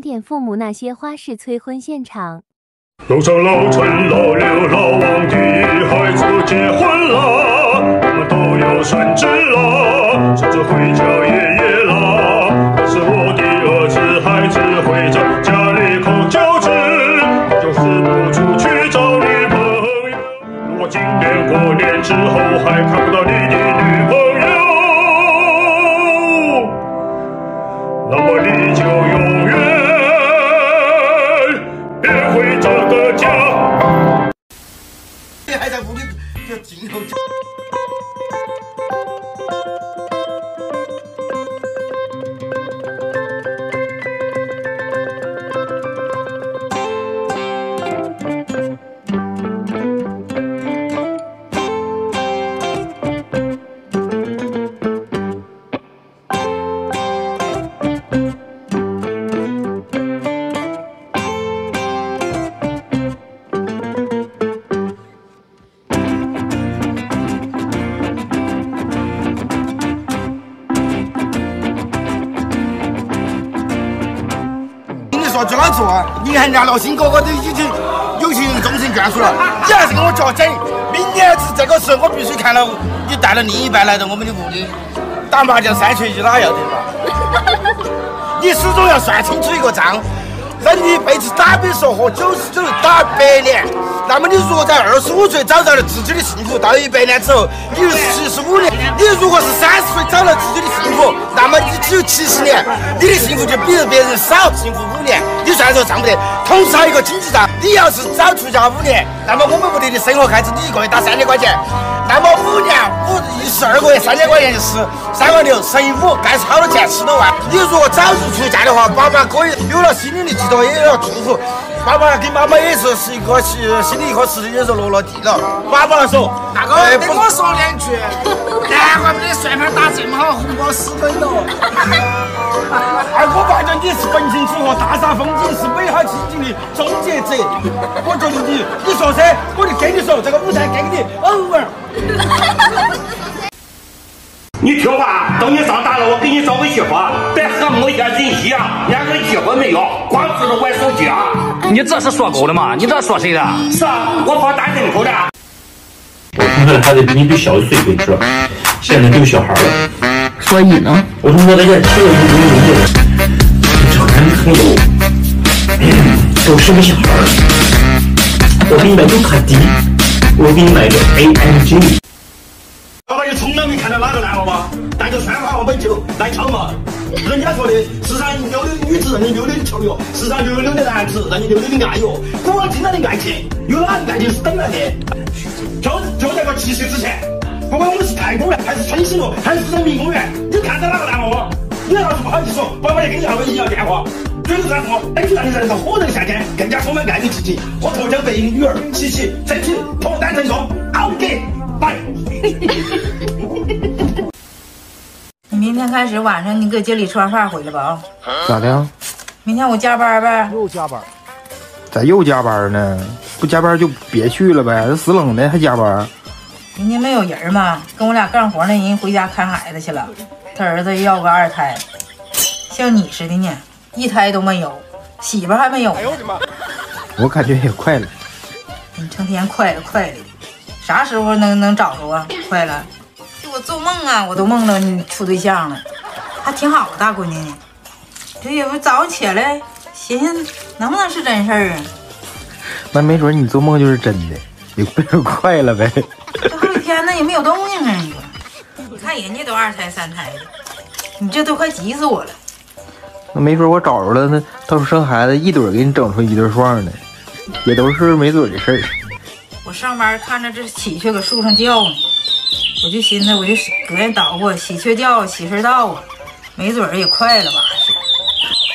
点父母那些花式催婚现场。楼上老陈、老刘、老王的孩子结婚了，我们都要生子了，甚至回家也跟你说就啷做啊？你看人家老辛哥哥都已经有情人终成眷属了，你还是给我较真。明年子这个时候，我必须看到你带了另一半来到我们的屋里打麻将三缺一，哪要得嘛？你始终要算清楚一个账。人一辈子打比说活九十九打百年，那么你如果在二十五岁找到了自己的幸福，到一百年之后，你有七十五年；你如果是三十岁找到自己的幸福，那么你只有七十年，你的幸福就比别人少幸福五年。你算说账不得？同时还有一个经济账，你要是早出家五年，那么我们屋里的生活开支你一个月打三千块钱，那么五年五一十二个月三千块钱就是三万六，乘以五，该是好多钱？十多万。你如果早日出嫁的话，爸爸可以有了心灵的寄托，也有了祝福。爸爸跟妈妈也是是一颗心心里一颗石头，也是落了地了。爸爸说，那个，你跟我说两句，难怪没得算盘打这么好，红包死滚了。哎，我发觉 你是分清楚和大煞风景是美好心情的终结者。我觉得你，你说噻，我就跟你说，这个舞台给你偶尔。你听吧，等你长大了，我给你找个媳妇，别和某些人一样，连个结婚没有，光知道玩手机啊！你这是说狗的吗？你这说谁的？是啊，我跑单身口的。我同学的孩子比你比小一岁就是，现在都有小孩了。所以呢，我同学在这吃了有有有有，这还没很有，都生个小孩儿。我给你买个卡迪，我给你买个 AMG。爸爸，你从来没看到哪个男娃娃带着三花王杯酒来敲门。人家说的，世上溜溜的女子让你溜溜的求哟，世上溜溜的男子让你溜溜的爱哟。古往今来的爱情，有哪个爱情是等来的？就就在个七岁之前，不管我们是太公园，还是春熙路，还是人民公园，你看到哪个男娃娃，你要是不好意思说，爸爸就给你要个医疗电话。最后让我等于让你在这个火热的夏天更加充满爱的季节。我脱缰飞鹰女儿琪琪，争取脱单成功。OK，拜。你明天开始晚上你搁街里吃完饭回来吧啊！咋的？明天我加班呗。又加班？咋又加班呢？不加班就别去了呗，这死冷的还加班？人家没有人嘛，跟我俩干活那人回家看孩子去了，他儿子要个二胎，像你似的呢，一胎都没有，媳妇还没有呢。我感觉也快了。你成天快了快了，啥时候能能找着啊？快了，我做梦啊，我都梦到你处对象了，还挺好，大闺女。这也不早上起来寻思能不能是真事儿啊？那没准你做梦就是真的，你不是快了呗。这好几天呢也没有动静啊，你说？你看人家都二胎三胎的，你这都快急死我了。那没准我找着了，那到时候生孩子一对儿给你整出一对双呢，也都是没准的事儿。我上班看着这喜鹊搁树上叫呢，我就寻思我就搁那捣鼓，喜鹊叫，喜事到啊，没准也快了吧？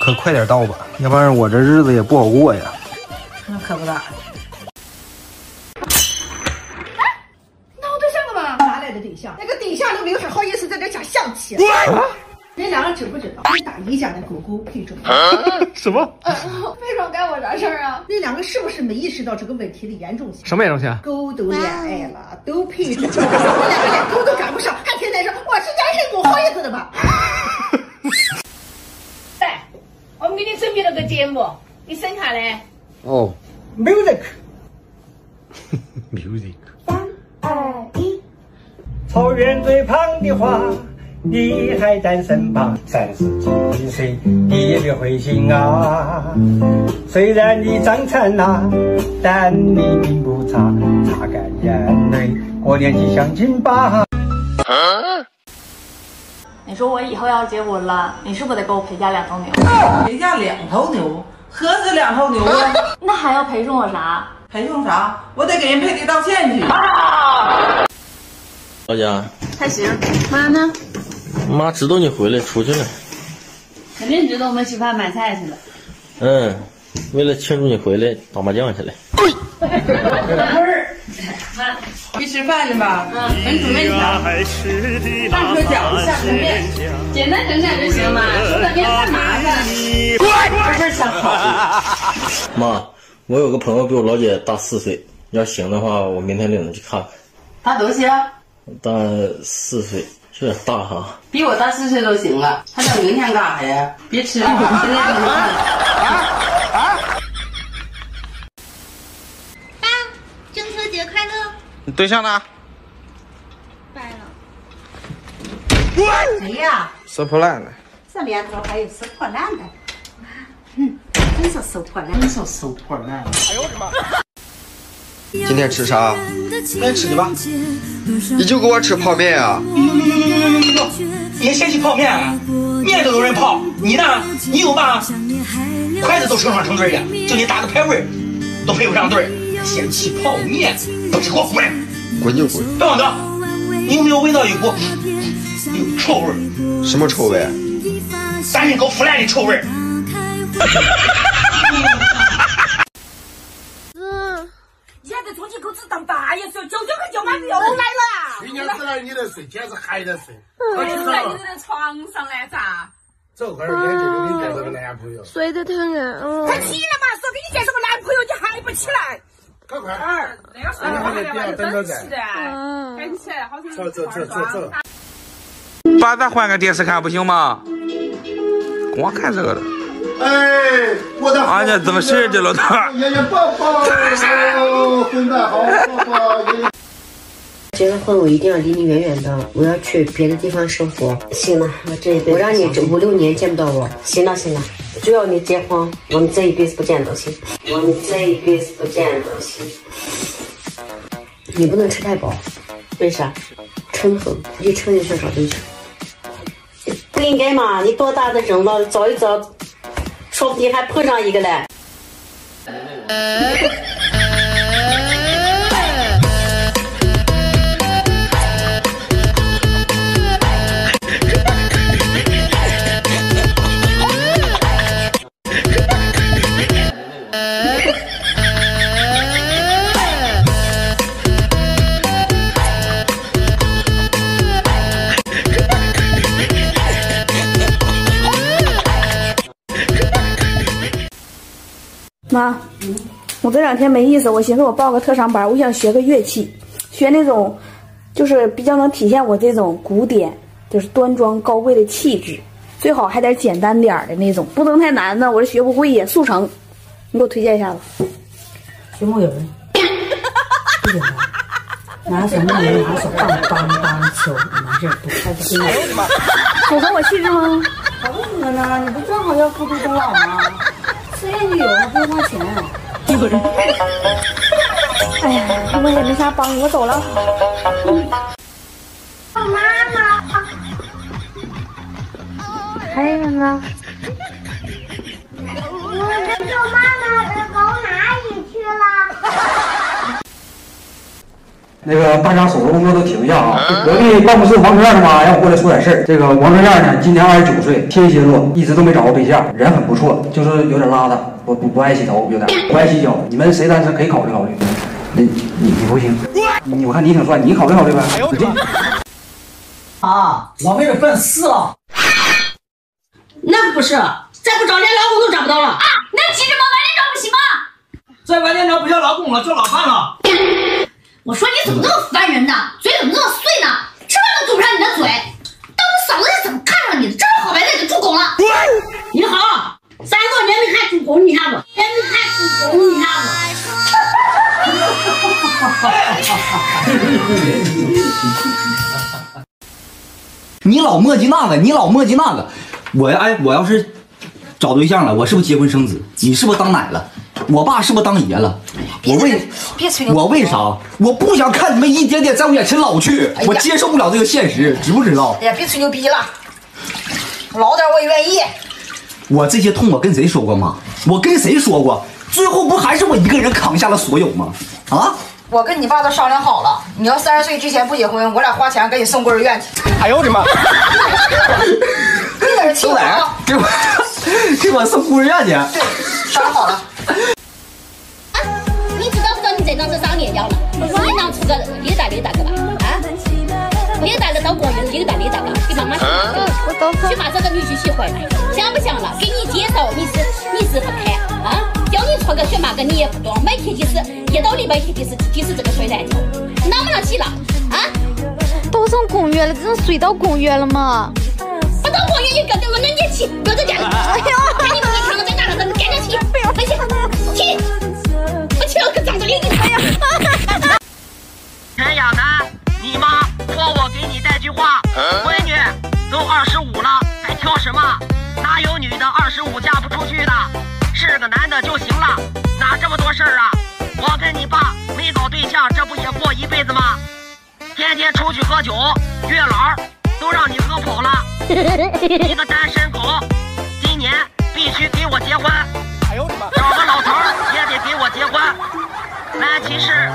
可快点到吧，要不然我这日子也不好过呀。你家的狗狗配种。什么？配种干我啥事儿啊？那两个是不是没意识到这个问题的严重性？什么严重性？狗都恋爱了，都配种，你两个连狗都赶不上，还天天说我是单身狗，好意思的吧？哎，我们给你准备了个节目，你审下来。哦，music。，music。二一，草原最胖的花，你还在身旁。三十几岁，你也别灰心啊。虽然你长残了，但你并不差。擦干眼泪，过年去相亲吧。你说我以后要结婚了，你是不是得给我陪嫁两头牛？陪嫁两头牛，何止两头牛啊？那还要陪送我啥？陪送啥？我得给人赔礼道歉去。老家，还行。妈呢？妈知道你回来出去了。肯定知道我们吃饭买菜去了。嗯，为了庆祝你回来，打麻将去了。妈，去吃饭去吧。嗯，给你准备啥。上车饺子，下车面，简单整点就行嘛，说的别太麻烦。这事想好。妈，我有个朋友比我老姐大四岁，要行的话，我明天领她去看看。大多些？大四岁，有点大哈。比我大四岁都行了，还等明天干啥呀？别吃了，现在就能看。爸，中秋节快乐！你对象呢？掰了。谁呀？收破烂的。这年头还有收破烂的，哼，真是收破烂，真是收破烂。哎呦我的妈！今天吃啥？爱吃去吧。你就给我吃泡面啊？呦呦呦呦呦呦呦呦，别嫌弃泡面啊。面都有人泡，你呢？你有吗？筷子都成双成对的，就你打个排位都配不上对。嫌弃泡面，都给我滚！滚就滚，别忘德。你有没有闻到一股臭味？什么臭味？单身狗腐烂的臭味。你在睡，今天子还在睡。在你的床上来咋？走会儿天就给你介绍个男朋友。睡得疼啊！嗯。快起来嘛！说给你介绍个男朋友，你还不起来？快快！儿，那个睡还得点等着在。嗯。赶紧起来，好久走走走走走。爸，咱换个电视看不行吗？光看这个了。哎，我的俺家怎么事去了他？爷爷抱抱，混蛋好抱抱爷爷。结了婚，我一定要离你远远的，我要去别的地方生活。行了，我这一辈子，我让你这五六年见不到我。行了行了，只要你结婚，我们这一辈子不见都行。我们这一辈子不见都行。你不能吃太饱，为啥？称衡，一撑就想找对象。不应该嘛？你多大的人了，找一找，说不定还碰上一个嘞。妈，我这两天没意思，我寻思我报个特长班，我想学个乐器，学那种就是比较能体现我这种古典，就是端庄高贵的气质，最好还得简单点儿的那种，不能太难的，我这学不会呀。速成，你给我推荐一下子。学木鱼，不简单，拿手木鱼，拿手棒棒棒敲，完事儿不太轻。符合我气质吗？可不可呢？你不正好要孤独终老吗？自愿就有，了不用花钱。有人。哎呀，我也没啥帮助，我走了。妈妈。还有呢？我的狗妈妈的狗哪里去了？那个大家手头工作都停一下啊！隔壁办公室王春燕他妈让我过来说点事儿。这个王春燕呢，今年二十九岁，天蝎座，一直都没找过对象，人很不错，就是有点邋遢，不不不爱洗头，有点不爱洗脚。你们谁单身可以考虑考虑。你你你不行，你我看你挺帅，你考虑考虑呗。啊，老妹子奔四了。那不是，再不找连老公都找不到了啊！那急着么晚点找不行吗？再晚点找不叫老公了，叫老伴了。我说你怎么那么烦人呢？嘴怎么那么碎呢？吃饭都堵不上你的嘴。当我嫂子是怎么看上你的？正好好歹给他出拱了。你好，三个哄你一下子，真还哄你一下子。你老磨叽那个，你老磨叽那个，我要哎，我要是找对象了，我是不是结婚生子？你是不是当奶了？我爸是不是当爷了？我为别吹牛逼我为啥？我不想看你们一点点在我眼前老去，我接受不了这个现实，知不知道？哎呀，别吹牛逼了，老点我也愿意。我这些痛我跟谁说过吗？我跟谁说过？最后不还是我一个人扛下了所有吗？啊！我跟你爸都商量好了，你要三十岁之前不结婚，我俩花钱给你送孤儿院去。哎呦我的妈！别在这气我啊！给我 给我送孤儿院去。对，商量好了。了？你拿出个绿袋绿袋个吧，啊？绿袋的到公园，绿袋绿袋吧，给妈妈去拿，去把这个女婿娶回来，想不想了？给你介绍，你是你是不看啊？叫你出个选拔个你也不懂，每天就是一到礼拜天就是就是这个睡懒觉，拿不拿起了啊？都上公园了，真是睡到公园了吗？我给你带句话，闺女，都二十五了，还挑什么？哪有女的二十五嫁不出去的？是个男的就行了，哪这么多事儿啊？我跟你爸没搞对象，这不也过一辈子吗？天天出去喝酒，月老都让你喝跑了。一个单身狗，今年必须给我结婚。哎呦我的妈找个老头也得给我结婚。南骑士，